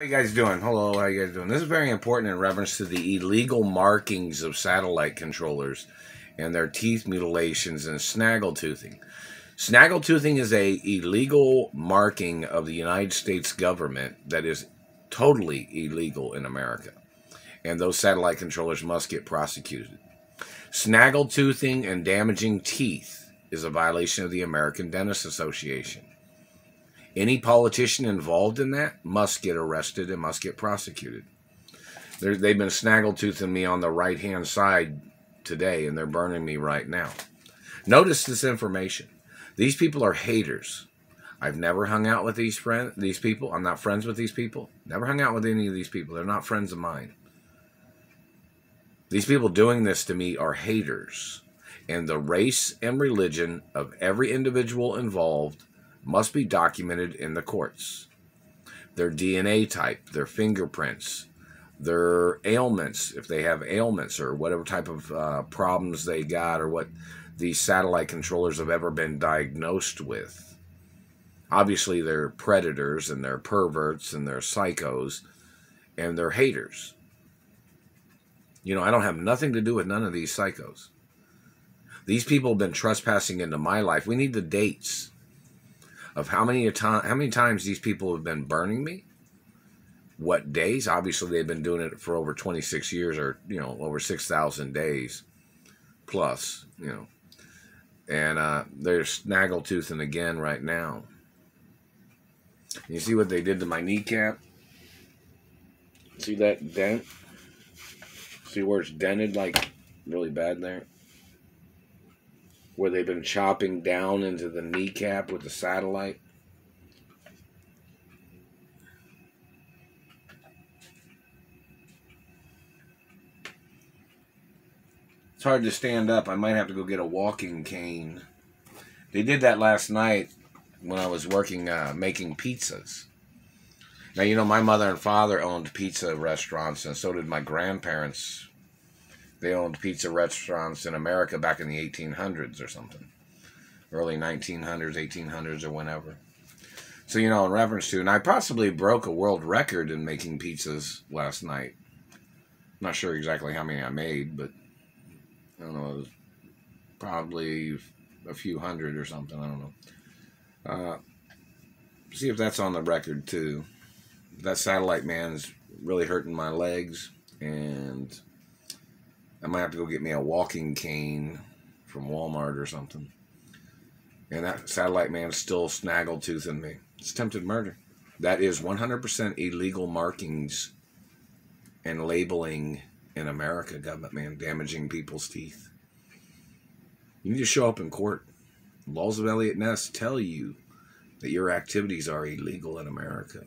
How you guys doing? Hello, how are you guys doing? This is very important in reference to the illegal markings of satellite controllers and their teeth mutilations and snaggletoothing. Snaggletoothing is a illegal marking of the United States government that is totally illegal in America. And those satellite controllers must get prosecuted. Snaggletoothing and damaging teeth is a violation of the American Dentist Association. Any politician involved in that must get arrested and must get prosecuted. They're, they've been snaggletoothing me on the right hand side today, and they're burning me right now. Notice this information. These people are haters. I've never hung out with these friend these people. I'm not friends with these people. Never hung out with any of these people. They're not friends of mine. These people doing this to me are haters. And the race and religion of every individual involved must be documented in the courts. Their DNA type, their fingerprints, their ailments, if they have ailments or whatever type of uh, problems they got or what these satellite controllers have ever been diagnosed with. Obviously, they're predators and they're perverts and they're psychos and they're haters. You know, I don't have nothing to do with none of these psychos. These people have been trespassing into my life. We need the dates of how many time, how many times these people have been burning me. What days? Obviously, they've been doing it for over 26 years, or you know, over 6,000 days plus. You know, and uh, they're snaggletoothing again right now. You see what they did to my kneecap? See that dent? See where it's dented like really bad there? Where they've been chopping down into the kneecap with the satellite? It's hard to stand up. I might have to go get a walking cane. They did that last night when I was working uh, making pizzas. Now, you know, my mother and father owned pizza restaurants, and so did my grandparents. They owned pizza restaurants in America back in the 1800s or something. Early 1900s, 1800s, or whenever. So, you know, in reference to, and I possibly broke a world record in making pizzas last night. Not sure exactly how many I made, but I don't know, probably a few hundred or something. I don't know. Uh, see if that's on the record too. That satellite man's really hurting my legs, and I might have to go get me a walking cane from Walmart or something. And that satellite man's still snaggletoothing me. It's attempted murder. That is 100% illegal markings and labeling in America, government man, damaging people's teeth. You need to show up in court. Laws of Eliot Ness tell you that your activities are illegal in America.